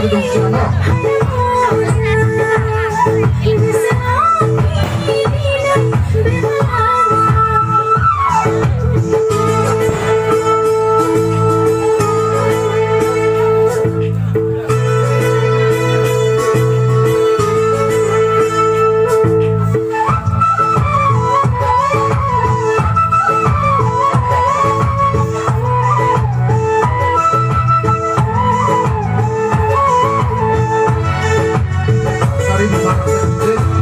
Hallelujah. Karim Zahra